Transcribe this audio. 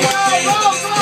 go, go, go, go.